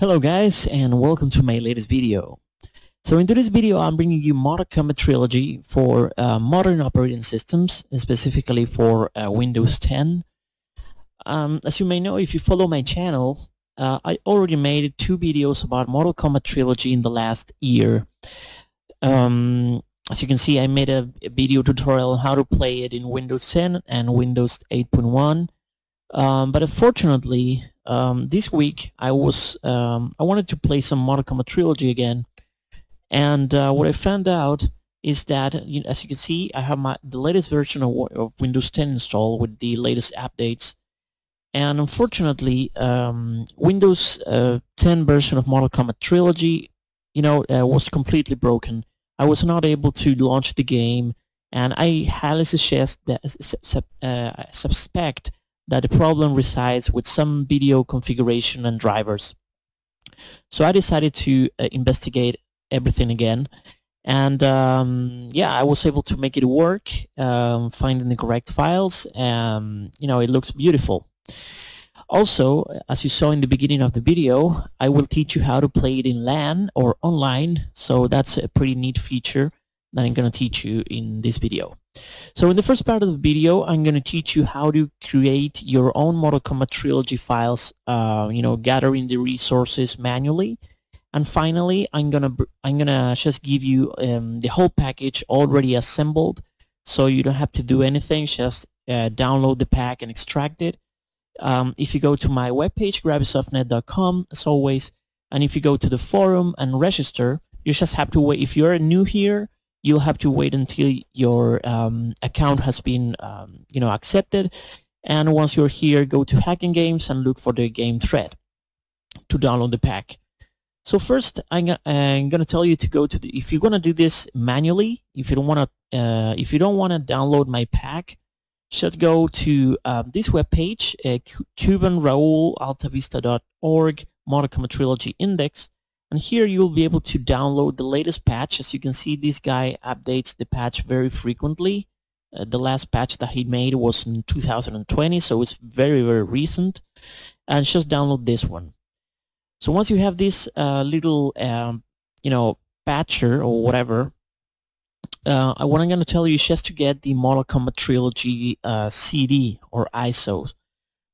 Hello guys and welcome to my latest video. So in today's video I'm bringing you Mortal Kombat Trilogy for uh, modern operating systems, specifically for uh, Windows 10. Um, as you may know if you follow my channel, uh, I already made two videos about Mortal Kombat Trilogy in the last year. Um, as you can see I made a, a, video tutorial on how to play it in Windows 10 and Windows 8.1. Um, but unfortunately um, this week I was um, I wanted to play some Mortal Kombat Trilogy again, and uh, what I found out is that you know, as you can see I have my the latest version of, of Windows 10 installed with the latest updates, and unfortunately um, Windows uh, 10 version of Mortal Kombat Trilogy, you know, uh, was completely broken. I was not able to launch the game, and I highly suggest that uh, suspect that the problem resides with some video configuration and drivers. So I decided to uh, investigate everything again and um, yeah I was able to make it work um, finding the correct files and you know it looks beautiful also as you saw in the beginning of the video I will teach you how to play it in LAN or online so that's a pretty neat feature that I'm going to teach you in this video. So in the first part of the video, I'm going to teach you how to create your own Mortal Kombat Trilogy files, uh, you know, gathering the resources manually. And finally, I'm gonna I'm gonna just give you um, the whole package already assembled, so you don't have to do anything. Just uh, download the pack and extract it. Um, if you go to my webpage, grabisoftnet.com, as always, and if you go to the forum and register, you just have to wait. If you're new here, you'll have to wait until your um, account has been um, you know accepted. And once you're here go to hacking games and look for the game thread to download the pack. So first I'm, I'm going to tell you to go to the if you're going to do this manually if you don't want to uh, if you don't want to download my pack just go to um, this webpage uh, cubanraul.altervista.org Mortal Trilogy Index and here you'll be able to download the latest patch. As you can see, this guy updates the patch very frequently. Uh, the last patch that he made was in 2020, so it's very, very recent. And just download this one. So once you have this uh, little, um, you know, patcher or whatever, uh, what I'm going to tell you is just to get the Mortal Kombat Trilogy uh, CD or ISO.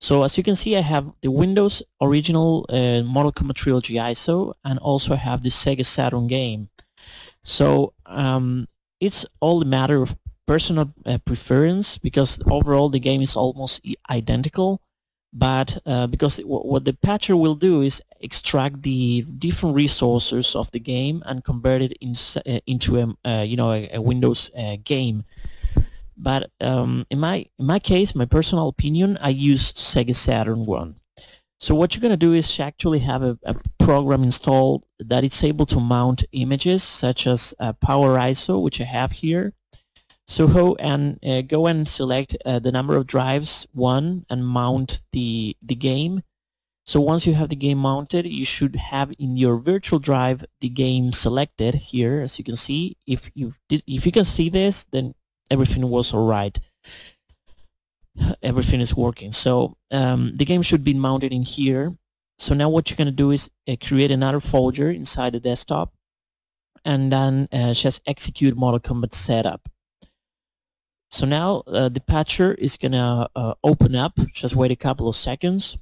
So as you can see, I have the Windows original uh, Mortal Kombat Trilogy ISO, and also I have the Sega Saturn game. So um, it's all a matter of personal uh, preference because overall the game is almost identical. But uh, because what the patcher will do is extract the different resources of the game and convert it in, uh, into a uh, you know a, a Windows uh, game. But um, in my in my case, my personal opinion, I use Sega Saturn one. So what you're going to do is actually have a, a, program installed that it's able to mount images such as uh, Power ISO, which I have here. So go and uh, go and select uh, the number of drives one and mount the the game. So once you have the game mounted, you should have in your virtual drive the game selected here, as you can see. If you did, if you can see this, then everything was all right. Everything is working. So um, the game should be mounted in here. So now what you're going to do is uh, create another folder inside the desktop and then uh, just execute Mortal Kombat setup. So now uh, the patcher is going to uh, open up. Just wait a couple of seconds.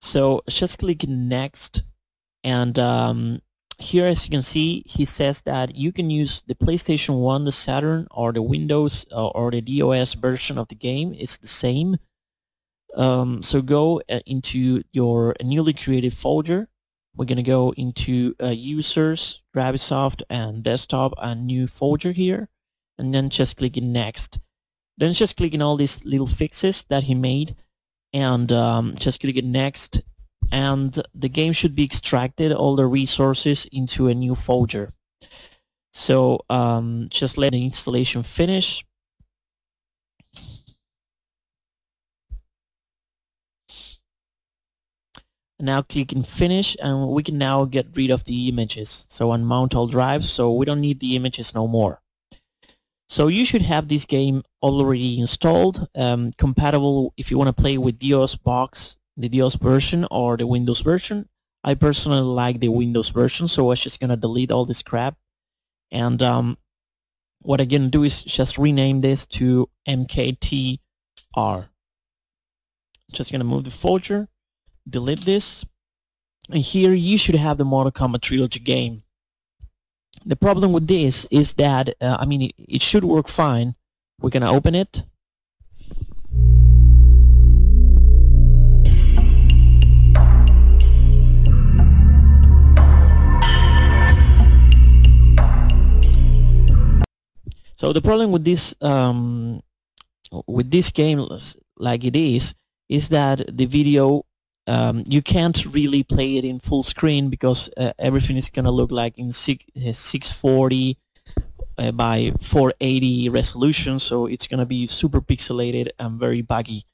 So just click next and um, here, as you can see, he says that you can use the PlayStation 1, the Saturn, or the Windows uh, or the DOS version of the game. It's the same. Um, so go uh, into your newly created folder. We're going to go into uh, Users, Grabisoft, and Desktop, and new folder here. and then just clicking next. Then just clicking all these little fixes that he made and um, just clicking next and the game should be extracted all the resources into a new folder. So um, just let the installation finish. Now clicking finish and we can now get rid of the images. So unmount all drives so we don't need the images no more. So you should have this game already installed, um, compatible if you want to play with DOS box, the DOS version or the Windows version. I personally like the Windows version, so I'm just going to delete all this crap. And um, what I'm going to do is just rename this to MKTR. Just going to move the folder, delete this. And here you should have the Mortal Kombat Trilogy game. The problem with this is that, uh, I mean, it, it should work fine. We're going to open it. So the problem with this um, with this game, like it is, is that the video um, you can't really play it in full screen because uh, everything is gonna look like in six, uh, 640 uh, by 480 resolution. So it's gonna be super pixelated and very buggy.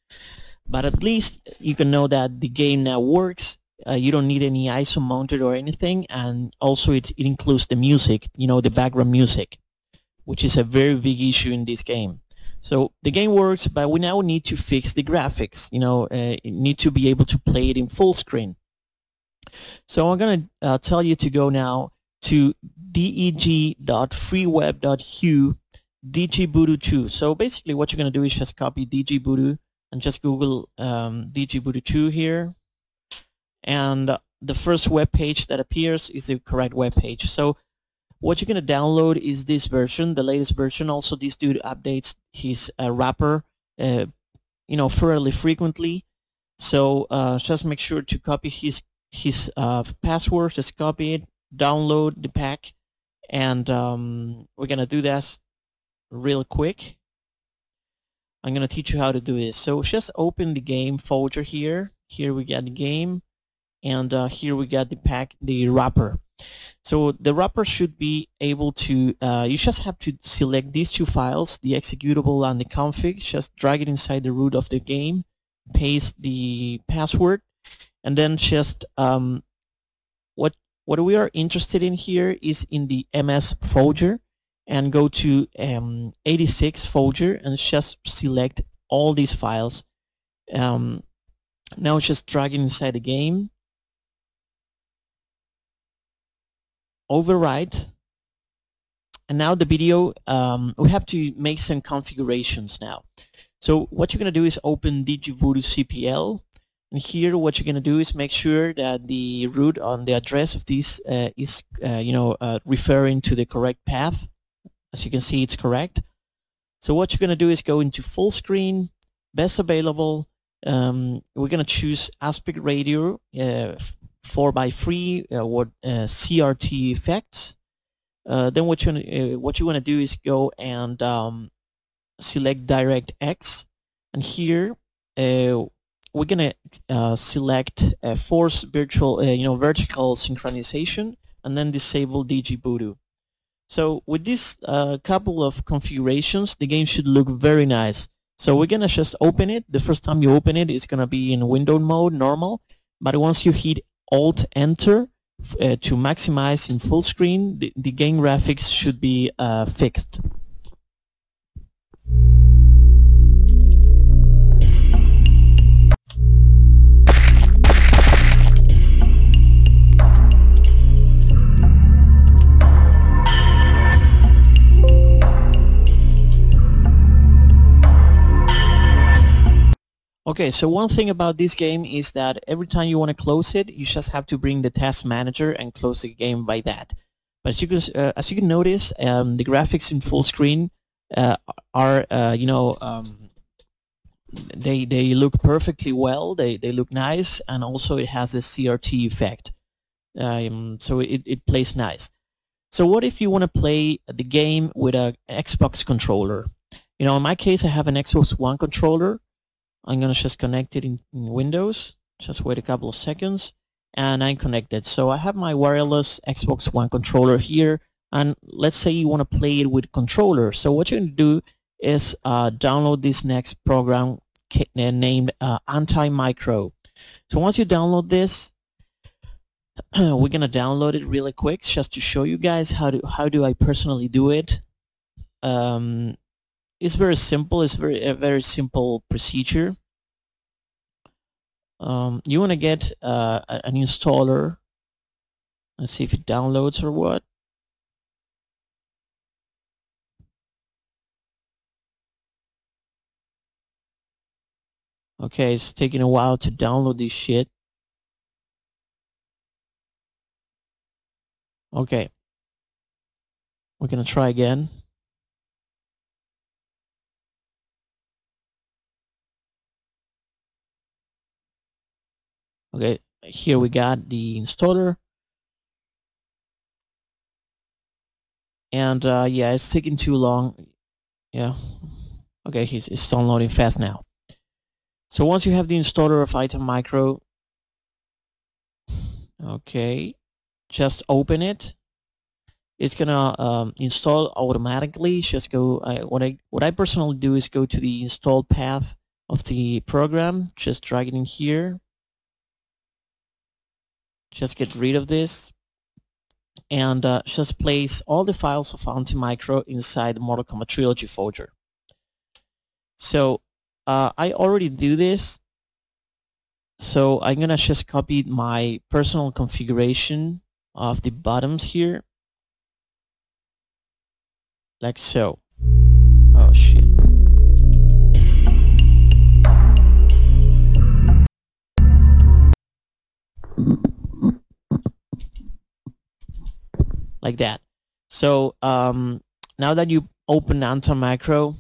But at least you can know that the game now works. Uh, you don't need any ISO mounted or anything. And also it, it includes the music you know the background music which is a very big issue in this game so the game works, but we now need to fix the graphics. You know, uh, need to be able to play it in full screen. So I'm going to uh, tell you to go now to dege.freeweb.hu dgVoodoo2. So basically what you're going to do is just copy dgVoodoo and just Google um, dgVoodoo2 here. And the first web page that appears is the correct web page. So what you're going to download is this version, the latest version. Also, this dude updates his uh, wrapper, uh, you know, fairly frequently. So uh, just make sure to copy his his uh, password. Just copy it, download the pack, and um, we're gonna do this real quick. I'm gonna teach you how to do this. So just open the game folder here. Here we got the game, and uh, here we got the pack, the wrapper. So the wrapper should be able to, uh, you just have to select these two files, the executable and the config, just drag it inside the root of the game, paste the password, and then just um, what what we are interested in here is in the MS folder and go to um, 86 folder and just select all these files. Um, now just drag it inside the game overwrite and now the video um, we have to make some configurations now. So what you're gonna do is open dgVoodoo CPL and here what you're gonna do is make sure that the root on the address of this uh, is uh, you know uh, referring to the correct path. As you can see it's correct. So what you're gonna do is go into full screen best available. Um, we're gonna choose aspect ratio uh, 4 by 3 uh, or uh, CRT effects. Uh, then what you uh, what you want to do is go and um, select DirectX, and here uh, we're gonna uh, select force virtual you know vertical synchronization, and then disable dgVoodoo. So with this couple of configurations, the game should look very nice. So we're gonna just open it. The first time you open it, it's gonna be in window mode, normal. But once you hit Alt Enter uh, to maximize in full screen, the, the game graphics should be uh, fixed. Okay, so one thing about this game is that every time you want to close it, you just have to bring the task manager and close the game by that. But as you can, uh, as you can notice, um, the graphics in full screen uh, are, uh, you know, um, they they look perfectly well. They they look nice, and also it has a CRT effect, um, so it it plays nice. So what if you want to play the game with a Xbox controller? You know, in my case, I have an Xbox One controller. I'm going to just connect it in, in Windows. Just wait a couple of seconds and I'm connected. So I have my wireless Xbox One controller here and let's say you want to play it with controller. So what you're going to do is uh, download this next program uh, named uh, Anti-Micro. So once you download this, we're gonna download it really quick just to show you guys how do how do I personally do it. Um, it's very simple. It's very a very simple procedure. Um, you want to get uh, an installer. Let's see if it downloads or what. Okay, it's taking a while to download this shit. Okay. We're going to try again. Okay, here we got the installer. And uh, yeah, it's taking too long. Yeah. Okay, it's, it's downloading fast now. So once you have the installer of Anti-Micro, okay, just open it. It's gonna um, install automatically. Just go. I, what I what I personally do is go to the install path of the program. Just drag it in here. Just get rid of this, and uh, just place all the files of Anti-Micro inside the Mortal Kombat Trilogy folder. So uh, I already do this. So I'm gonna just copy my personal configuration of the bottoms here. Like so. Oh shit. Like that. So um, now that you open Anti-Micro,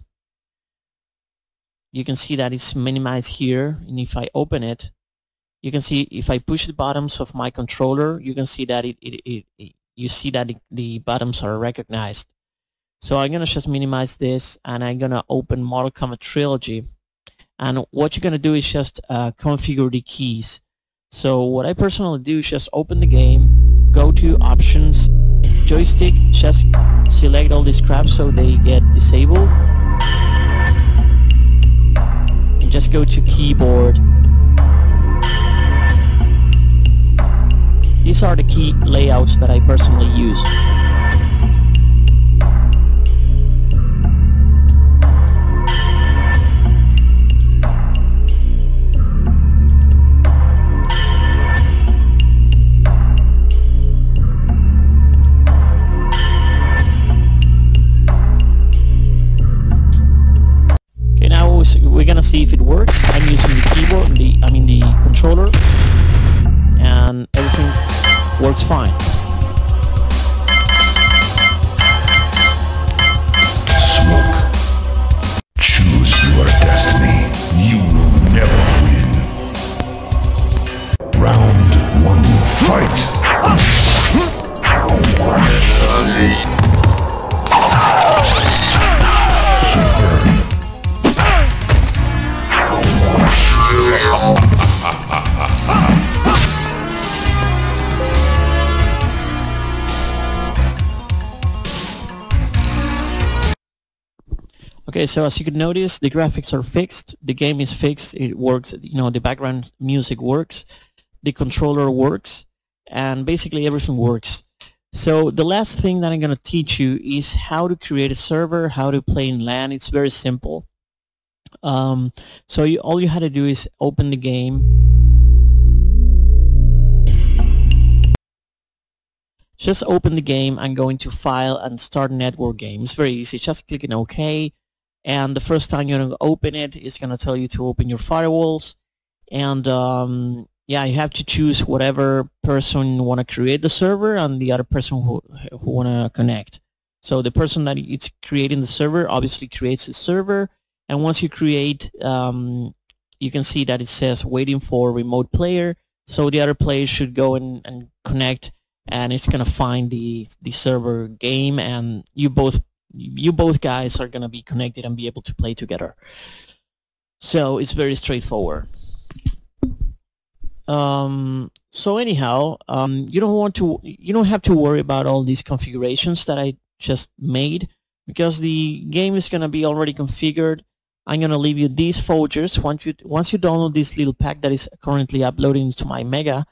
you can see that it's minimized here. And if I open it you can see if I push the bottoms of my controller you can see that it, it, it, it you see that it, the bottoms are recognized. So I'm gonna just minimize this and I'm gonna open Mortal Kombat Trilogy. And what you're gonna do is just uh, configure the keys. So what I personally do is just open the game go to options joystick just select all these crap so they get disabled and just go to keyboard. These are the key layouts that I personally use. Okay, so as you can notice, the graphics are fixed, the game is fixed, it works, you know, the background music works, the controller works, and basically everything works. So the last thing that I'm going to teach you is how to create a server, how to play in LAN. It's very simple. Um, so you, all you had to do is open the game. Just open the game and go into File and Start Network Game. It's very easy. Just click on OK and the first time you're going to open it it's going to tell you to open your firewalls. And um, yeah you have to choose whatever person you want to create the server and the other person who, who want to connect. So the person that it's creating the server obviously creates the server. And once you create um, you can see that it says waiting for remote player. So the other player should go and, and connect and it's gonna find the the server game, and you both you both guys are gonna be connected and be able to play together. So it's very straightforward. Um, so anyhow, um, you don't want to, you don't have to worry about all these configurations that I just made because the game is going to be already configured. I'm going to leave you these folders. Once you, once you download this little pack that is currently uploading to my Mega,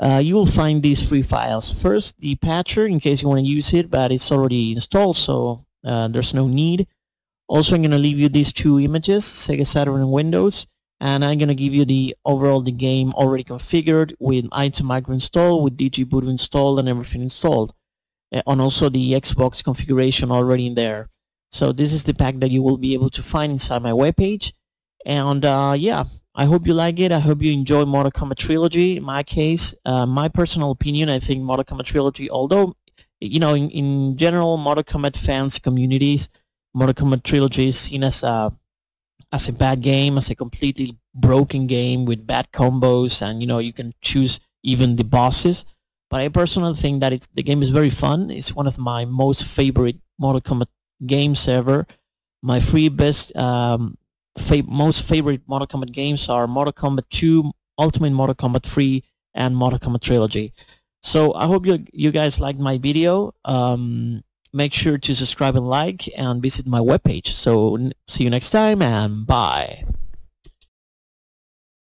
uh, you will find these free files. First, the patcher in case you want to use it, but it's already installed, so uh, there's no need. Also, I'm going to leave you these two images, Sega Saturn and Windows and I'm gonna give you the overall the game already configured with Anti-Micro install, with djboot installed and everything installed, uh, and also the Xbox configuration already in there. So this is the pack that you will be able to find inside my webpage. And uh, yeah, I hope you like it. I hope you enjoy Mortal Kombat Trilogy. In my case, uh, my personal opinion, I think Mortal Kombat Trilogy, although, you know, in, in general, Mortal Kombat fans communities, Mortal Kombat Trilogy is seen as a as a bad game, as a completely broken game with bad combos, and you know you can choose even the bosses. But I personally think that it's, the game is very fun. It's one of my most favorite Mortal Kombat games ever. My three best, um, fa most favorite Mortal Kombat games are Mortal Kombat 2, Ultimate Mortal Kombat 3, and Mortal Kombat Trilogy. So I hope you you guys liked my video. Um, make sure to subscribe and like and visit my webpage. So see you next time and bye.